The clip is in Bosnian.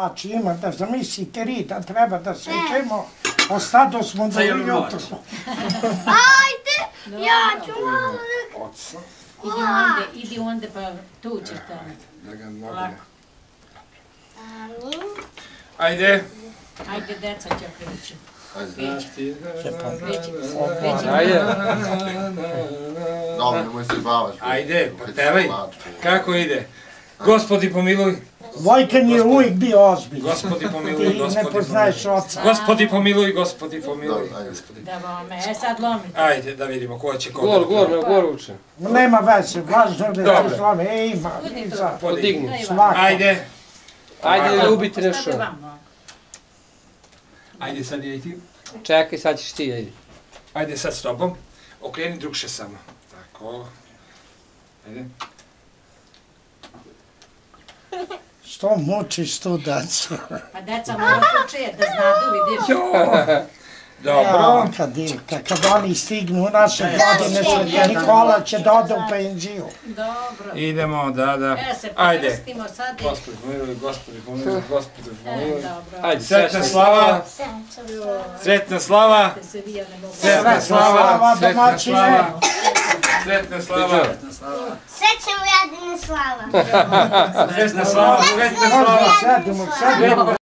Znači ima da zamislite ri da treba da sečemo, a stado smo do jutro. Ajde, ja ću malo da... Oca. Idi onda, idi onda pa tu ćeš tamo. Da ga Amin. Ajde. Ajde, deca će prići. Opa. kreći. Ajde. Dobro, nemoj se bavaš. Ajde, pa pevaj. Kako ide? Gospodi pomiluj, Vojkan je uvijek bio ozbiljan. gospodi pomiluj, Ti ne gospodi poznaješ pomiluj. oca. Gospodi pomiluj, gospodi pomiluj. Ajde. Gospodi. Da vome, e sad lomi. Ajde, da vidimo ko će koga. Gor, gor, ne, gor uče. Nema veze, važno da se slave. E, ima. Podigni. Vam. Svako. Ajde, Ajde da ubiti nešto. Ajde sad je i ti. Čekaj, sad ćeš ti, ajde. Ajde sad s tobom. Okreni drugše samo. Tako. Ajde. Što mučiš tu dacu? Pa deca mora uče, da znadu, vidiš. Dobro. Ja, kad, je- kad, oni stignu u naše godine, Sveti Nikola će da ode u penziju. Dobro. Idemo, da, da. E, se Ajde. sad. Gospodi pomiluj, gospodi pomiluj, gospodi E. Ajde, Sretna srećna slava, sretna slava, Da ne mogu. sretna slava, slava, sretna domaćine. Slava. Sretna slava, Srećo Vladine slava. sretna slava, sretna slava. Sedimo, sedimo.